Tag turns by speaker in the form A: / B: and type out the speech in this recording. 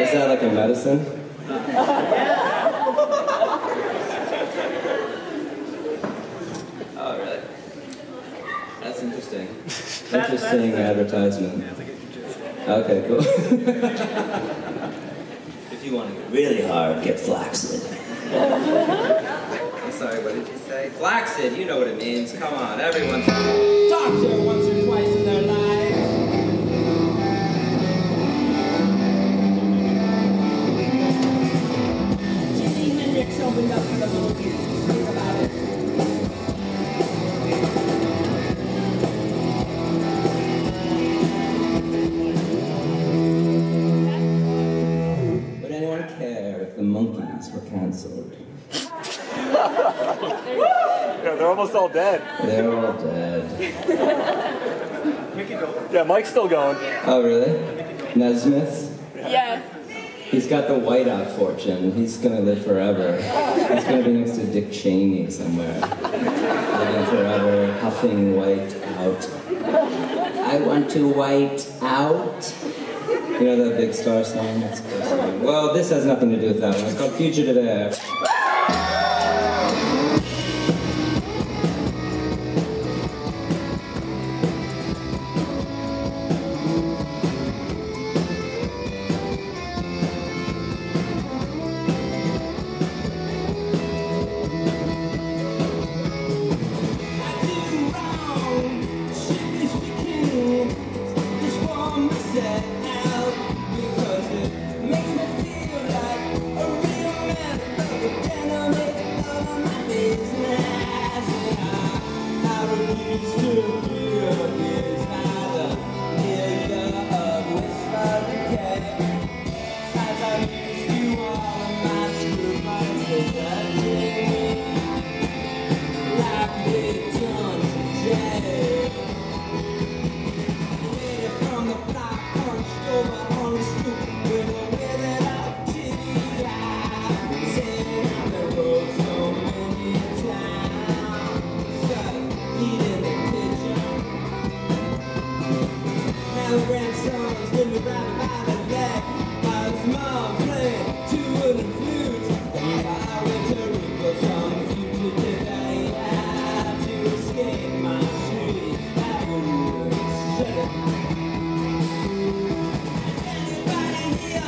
A: Is that like a medicine?
B: Oh, really? That's interesting.
A: Interesting advertisement. Okay, cool.
B: If you want to get really hard, get flaccid. I'm sorry, what did you say? Flaccid, you know what it means. Come on, everyone's doctor once or twice in their lives.
C: Yeah, they're almost all dead.
A: They're all dead.
C: Yeah, Mike's still going.
A: Oh, really? Nesmith?
D: Yeah.
A: He's got the whiteout fortune. He's gonna live forever. He's gonna be next to Dick Cheney somewhere. Living forever, huffing white out. I want to white out. You know that big star song? That's a cool song. Well, this has nothing to do with that one. It's called Fugitive Air.
E: It's too Yeah.